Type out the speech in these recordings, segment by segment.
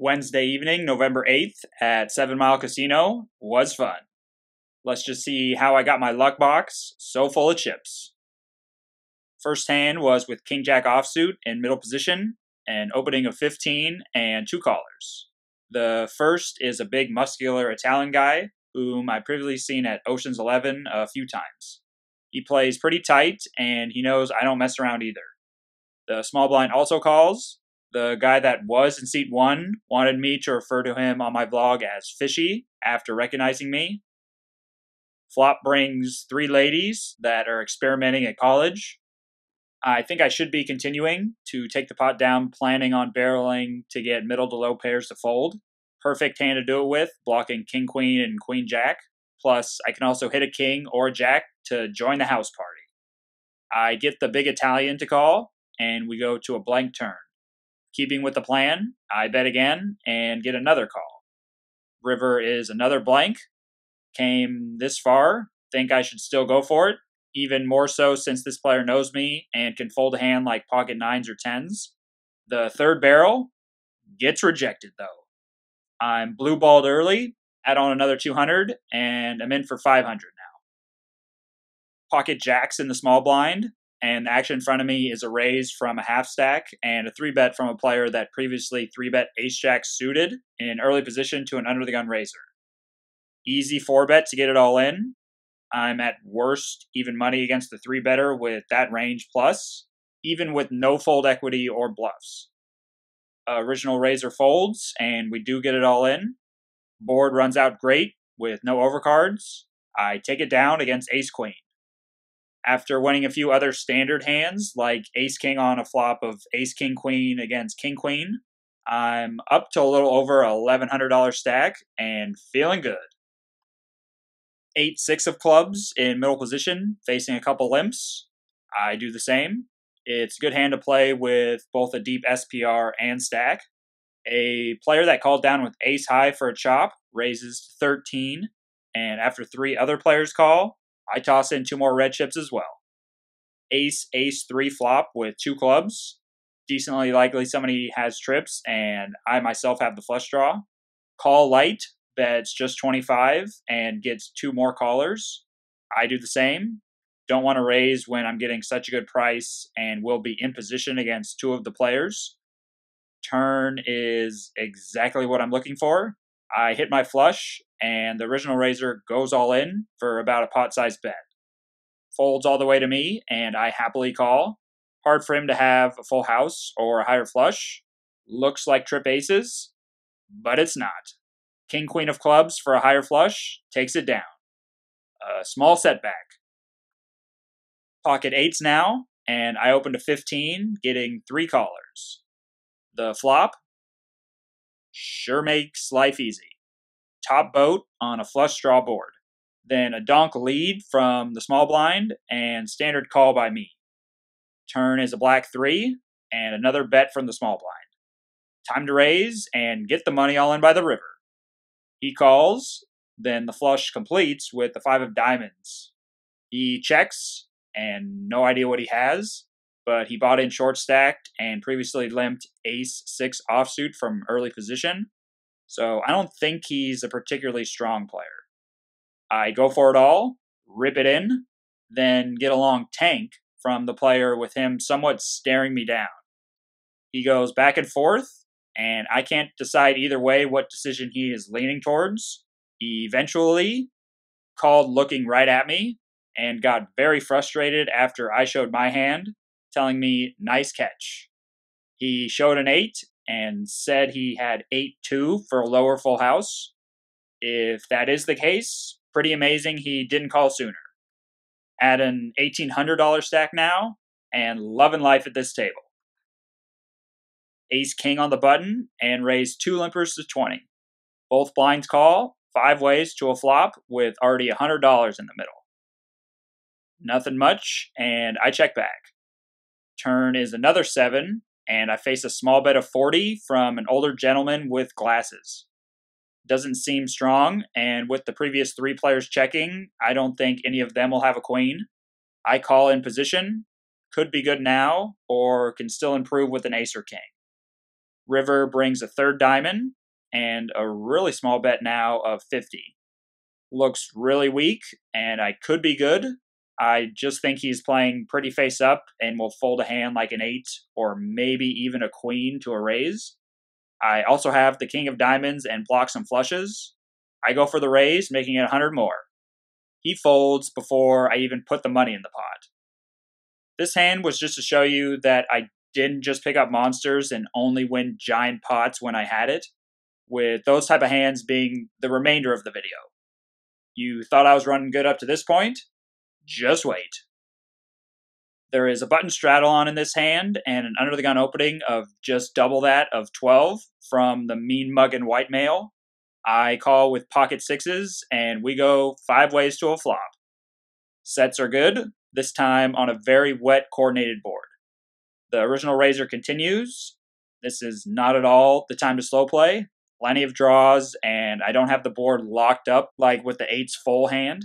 Wednesday evening, November 8th at Seven Mile Casino was fun. Let's just see how I got my luck box so full of chips. First hand was with King Jack offsuit in middle position, an opening of 15 and two callers. The first is a big muscular Italian guy whom I've previously seen at Ocean's 11 a few times. He plays pretty tight and he knows I don't mess around either. The small blind also calls, the guy that was in seat one wanted me to refer to him on my vlog as Fishy after recognizing me. Flop brings three ladies that are experimenting at college. I think I should be continuing to take the pot down, planning on barreling to get middle to low pairs to fold. Perfect hand to do it with, blocking king queen and queen jack. Plus, I can also hit a king or a jack to join the house party. I get the big Italian to call, and we go to a blank turn. Keeping with the plan, I bet again and get another call. River is another blank. Came this far, think I should still go for it, even more so since this player knows me and can fold a hand like pocket nines or tens. The third barrel gets rejected though. I'm blue balled early, add on another 200, and I'm in for 500 now. Pocket jacks in the small blind, and the action in front of me is a raise from a half stack and a three bet from a player that previously three bet ace jack suited in early position to an under the gun raiser. Easy four bet to get it all in. I'm at worst even money against the three better with that range plus, even with no fold equity or bluffs. Uh, original raiser folds, and we do get it all in. Board runs out great with no overcards. I take it down against ace queen after winning a few other standard hands like ace king on a flop of ace king queen against king queen i'm up to a little over $1100 stack and feeling good. Eight six of clubs in middle position facing a couple limps. I do the same. It's a good hand to play with both a deep spr and stack. A player that called down with ace high for a chop raises 13 and after three other players call I toss in two more red chips as well. Ace, ace, three flop with two clubs. Decently likely somebody has trips, and I myself have the flush draw. Call light, bets just 25 and gets two more callers. I do the same. Don't want to raise when I'm getting such a good price and will be in position against two of the players. Turn is exactly what I'm looking for. I hit my flush, and the original raiser goes all in for about a pot sized bet. Folds all the way to me, and I happily call. Hard for him to have a full house or a higher flush. Looks like trip aces, but it's not. King Queen of clubs for a higher flush takes it down. A small setback. Pocket eights now, and I open to 15, getting three callers. The flop sure makes life easy. Top boat on a flush draw board. Then a donk lead from the small blind and standard call by me. Turn is a black three and another bet from the small blind. Time to raise and get the money all in by the river. He calls, then the flush completes with the five of diamonds. He checks and no idea what he has, but he bought in short stacked and previously limped ace six offsuit from early position. So I don't think he's a particularly strong player. I go for it all, rip it in, then get a long tank from the player with him somewhat staring me down. He goes back and forth, and I can't decide either way what decision he is leaning towards. He eventually called looking right at me and got very frustrated after I showed my hand telling me, nice catch. He showed an 8 and said he had 8 2 for a lower full house. If that is the case, pretty amazing he didn't call sooner. At an $1,800 stack now, and loving life at this table. Ace King on the button, and raise two limpers to 20. Both blinds call, five ways to a flop with already $100 in the middle. Nothing much, and I check back. Turn is another seven, and I face a small bet of 40 from an older gentleman with glasses. Doesn't seem strong, and with the previous three players checking, I don't think any of them will have a queen. I call in position, could be good now, or can still improve with an ace or king. River brings a third diamond and a really small bet now of 50. Looks really weak, and I could be good. I just think he's playing pretty face up and will fold a hand like an 8 or maybe even a queen to a raise. I also have the king of diamonds and block some flushes. I go for the raise, making it 100 more. He folds before I even put the money in the pot. This hand was just to show you that I didn't just pick up monsters and only win giant pots when I had it, with those type of hands being the remainder of the video. You thought I was running good up to this point? Just wait. There is a button straddle on in this hand and an under the gun opening of just double that of 12 from the mean muggin white male. I call with pocket sixes and we go five ways to a flop. Sets are good, this time on a very wet coordinated board. The original raiser continues. This is not at all the time to slow play. Plenty of draws, and I don't have the board locked up like with the eight's full hand.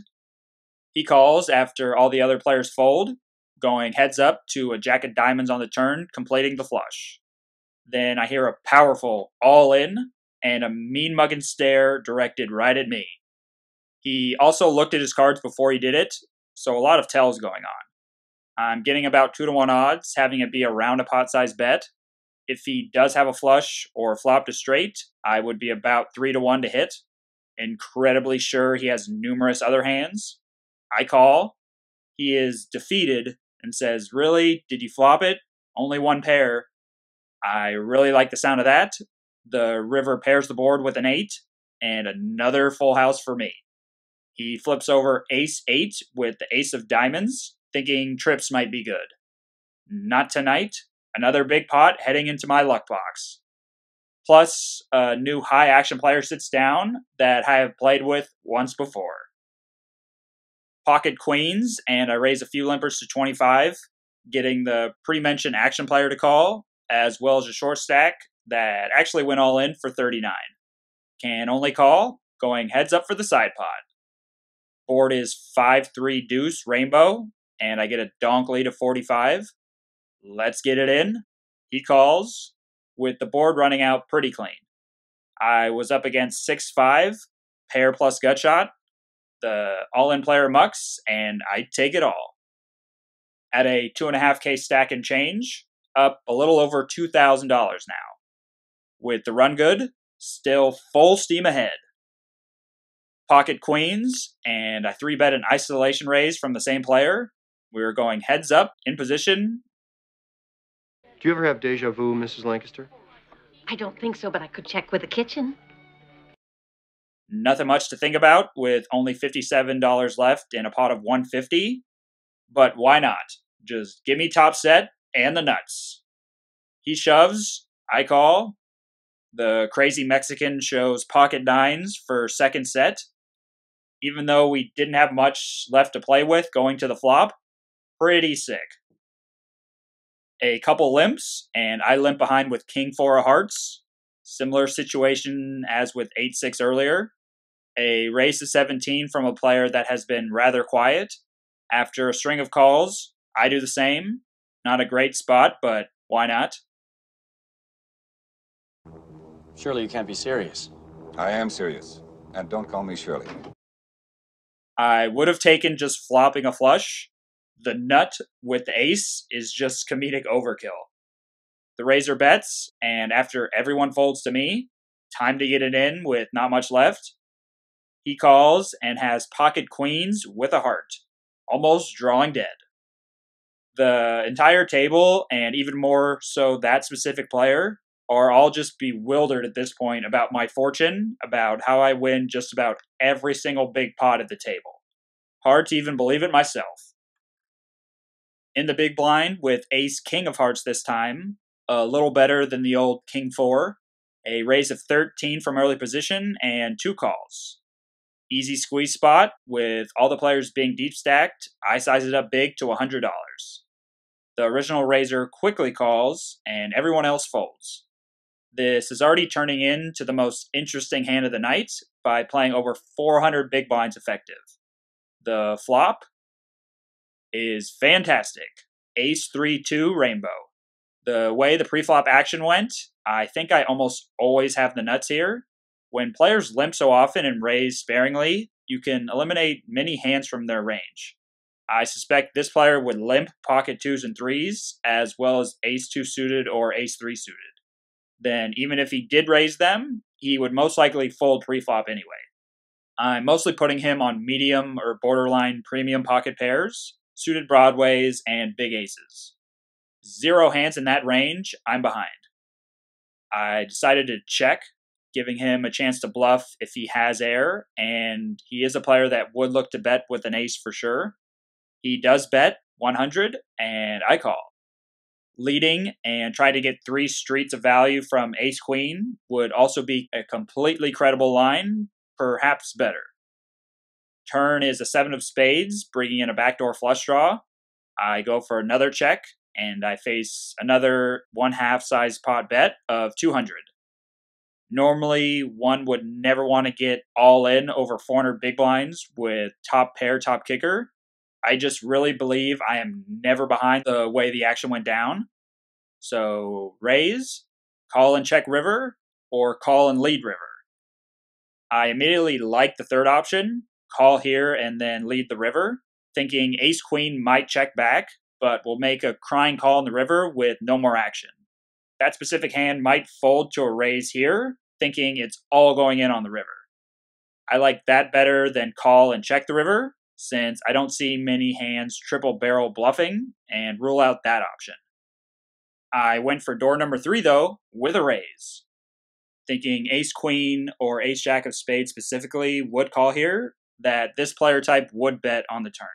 He calls after all the other players fold, going heads up to a jack of diamonds on the turn, completing the flush. Then I hear a powerful all in and a mean mugging stare directed right at me. He also looked at his cards before he did it, so a lot of tells going on. I'm getting about 2 to 1 odds, having it be around a pot size bet. If he does have a flush or flop to straight, I would be about 3 to 1 to hit. Incredibly sure he has numerous other hands. I call. He is defeated and says, Really? Did you flop it? Only one pair. I really like the sound of that. The river pairs the board with an 8 and another full house for me. He flips over ace 8 with the ace of diamonds thinking trips might be good. Not tonight. Another big pot heading into my luck box. Plus, a new high action player sits down that I have played with once before. Pocket queens, and I raise a few limpers to 25, getting the pre mentioned action player to call, as well as a short stack that actually went all in for 39. Can only call, going heads up for the side pot. Board is 5 3 deuce rainbow, and I get a donk lead of 45. Let's get it in. He calls with the board running out pretty clean. I was up against 6 5, pair plus gut shot, the all in player mucks, and I take it all. At a 2.5K stack and change, up a little over $2,000 now. With the run good, still full steam ahead. Pocket queens, and I three bet an isolation raise from the same player, we are going heads up in position. Do you ever have deja vu, Mrs. Lancaster? I don't think so, but I could check with the kitchen. Nothing much to think about with only $57 left in a pot of 150. But why not? Just give me top set and the nuts. He shoves, I call. The crazy Mexican shows pocket nines for second set. Even though we didn't have much left to play with going to the flop, pretty sick. A couple limps, and I limp behind with King Four of Hearts. Similar situation as with 8 6 earlier. A race to 17 from a player that has been rather quiet. After a string of calls, I do the same. Not a great spot, but why not? Surely you can't be serious. I am serious. And don't call me Shirley. I would have taken just flopping a flush, the nut with the ace is just comedic overkill. The raiser bets, and after everyone folds to me, time to get it in with not much left. He calls and has pocket queens with a heart, almost drawing dead. The entire table, and even more so that specific player, are all just bewildered at this point about my fortune, about how I win just about every single big pot at the table. Hard to even believe it myself in the big blind with ace king of hearts this time, a little better than the old king four, a raise of 13 from early position, and two calls. Easy squeeze spot with all the players being deep stacked. I size it up big to $100. The original raiser quickly calls, and everyone else folds. This is already turning into the most interesting hand of the night by playing over 400 big blinds effective. The flop is fantastic. Ace 3 2 Rainbow. The way the preflop action went, I think I almost always have the nuts here. When players limp so often and raise sparingly, you can eliminate many hands from their range. I suspect this player would limp pocket twos and threes, as well as ace two suited or ace three suited. Then, even if he did raise them, he would most likely fold preflop anyway. I'm mostly putting him on medium or borderline premium pocket pairs, suited broadways, and big aces. Zero hands in that range, I'm behind. I decided to check, giving him a chance to bluff if he has air, and he is a player that would look to bet with an ace for sure. He does bet 100, and I call. Leading and try to get three streets of value from ace queen would also be a completely credible line, perhaps better. Turn is a seven of spades, bringing in a backdoor flush draw. I go for another check, and I face another one half size pot bet of 200. Normally, one would never want to get all in over 400 big blinds with top pair, top kicker. I just really believe I am never behind the way the action went down. So, raise, call and check river, or call and lead river. I immediately like the third option, call here and then lead the river, thinking ace queen might check back, but will make a crying call in the river with no more action. That specific hand might fold to a raise here, thinking it's all going in on the river. I like that better than call and check the river, since I don't see many hands triple barrel bluffing and rule out that option. I went for door number three, though, with a raise. Thinking ace queen or ace jack of spades specifically would call here, that this player type would bet on the turn.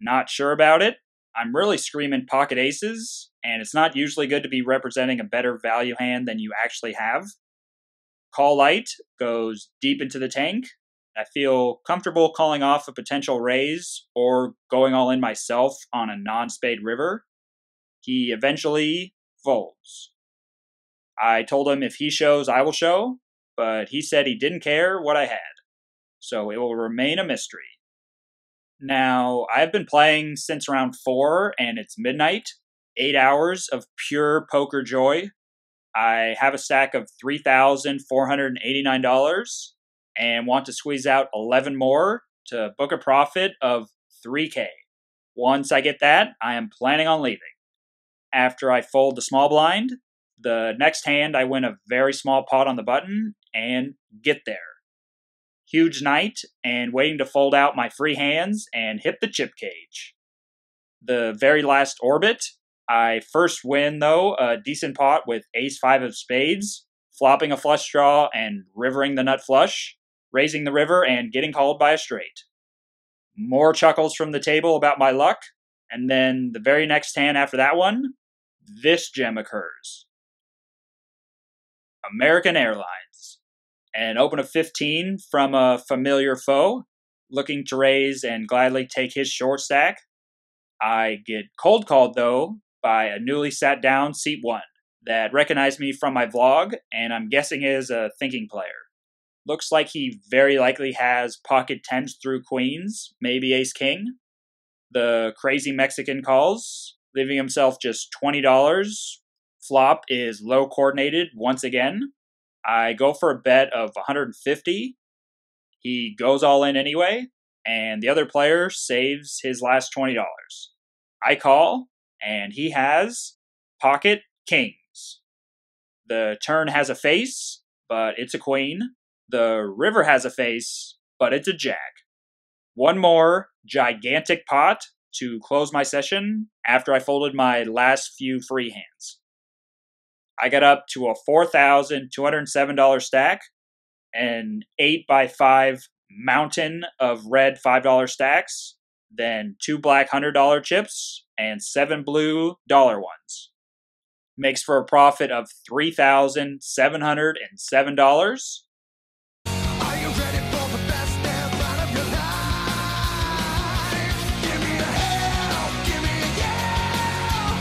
Not sure about it, I'm really screaming pocket aces, and it's not usually good to be representing a better value hand than you actually have. Call light goes deep into the tank. I feel comfortable calling off a potential raise or going all in myself on a non spade river. He eventually folds. I told him if he shows, I will show, but he said he didn't care what I had. So it will remain a mystery. Now, I've been playing since around 4 and it's midnight. 8 hours of pure poker joy. I have a stack of $3,489 and want to squeeze out 11 more to book a profit of 3K. Once I get that, I am planning on leaving. After I fold the small blind, the next hand I win a very small pot on the button and get there huge night and waiting to fold out my free hands and hit the chip cage. The very last orbit, I first win though a decent pot with ace five of spades, flopping a flush draw and rivering the nut flush, raising the river and getting called by a straight. More chuckles from the table about my luck, and then the very next hand after that one, this gem occurs. American Airlines and open a 15 from a familiar foe looking to raise and gladly take his short stack. I get cold called though by a newly sat down seat one that recognized me from my vlog and I'm guessing is a thinking player. Looks like he very likely has pocket tens through queens, maybe ace king. The crazy Mexican calls, leaving himself just $20. Flop is low coordinated once again, I go for a bet of 150. He goes all in anyway, and the other player saves his last $20. I call, and he has pocket kings. The turn has a face, but it's a queen. The river has a face, but it's a jack. One more gigantic pot to close my session after I folded my last few free hands. I got up to a $4,207 stack, an 8 by 5 mountain of red $5 stacks, then two black $100 chips, and seven blue dollar ones. Makes for a profit of $3,707.